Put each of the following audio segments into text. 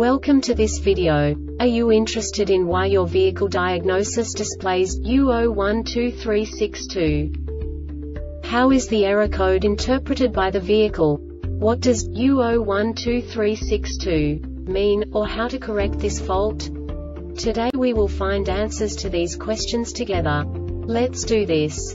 Welcome to this video. Are you interested in why your vehicle diagnosis displays U012362? How is the error code interpreted by the vehicle? What does U012362 mean, or how to correct this fault? Today we will find answers to these questions together. Let's do this.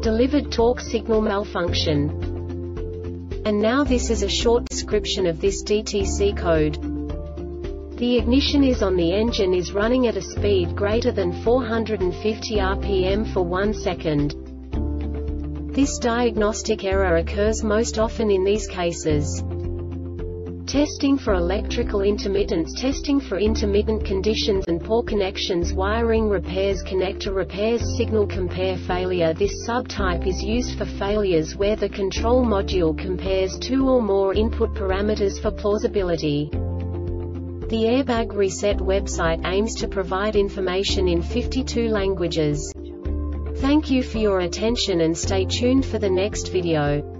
delivered torque signal malfunction. And now this is a short description of this DTC code. The ignition is on the engine is running at a speed greater than 450 rpm for 1 second. This diagnostic error occurs most often in these cases. Testing for electrical intermittents Testing for intermittent conditions and poor connections Wiring repairs Connector repairs Signal compare failure This subtype is used for failures where the control module compares two or more input parameters for plausibility. The Airbag Reset website aims to provide information in 52 languages. Thank you for your attention and stay tuned for the next video.